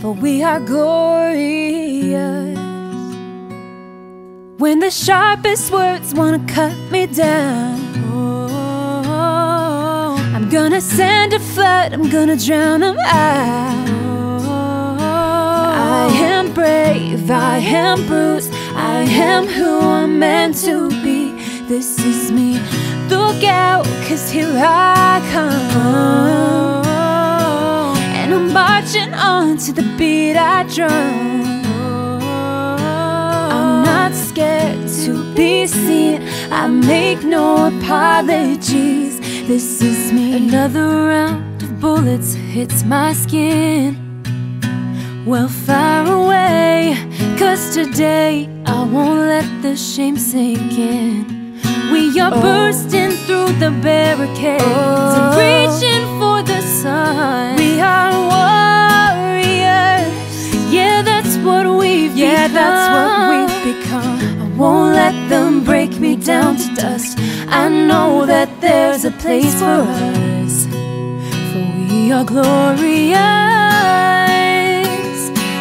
for we are glorious. When the sharpest words wanna cut me down, I'm gonna send a flood, I'm gonna drown them out. I am brave, I am bruised, I am who I'm meant to be. This is me. Look out, cause here I come. Marching on to the beat I drum. I'm not scared to be seen. I make no apologies. This is me. Another round of bullets hits my skin. Well, far away, cause today I won't let the shame sink in. We are oh. bursting through the barricades oh. and reaching won't let them break me down to dust. I know that there's a place for us, for we are glorious.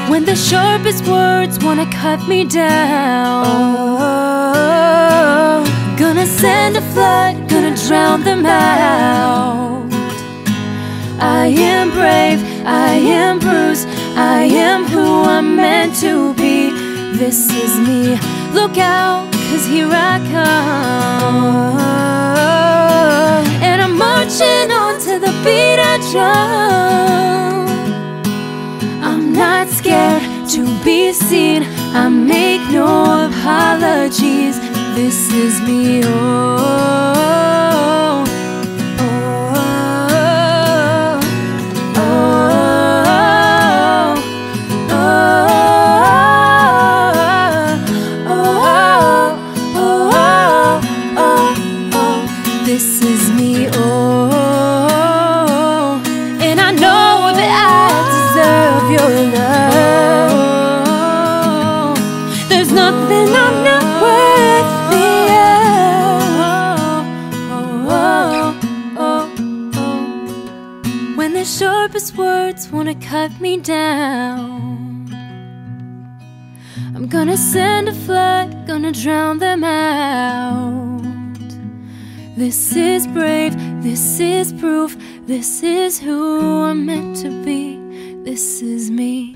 When the sharpest words wanna cut me down. Gonna send a flood, gonna drown them out. I am brave, I am bruised, I am who I'm meant to be. This is me. Look out, cause here I come. And I'm marching on to the beat I drum. I'm not scared to be seen, I make no apologies. This is me, oh, There's nothing I'm not worth. When the sharpest words wanna cut me down I'm gonna send a flood, gonna drown them out This is brave, this is proof This is who I'm meant to be This is me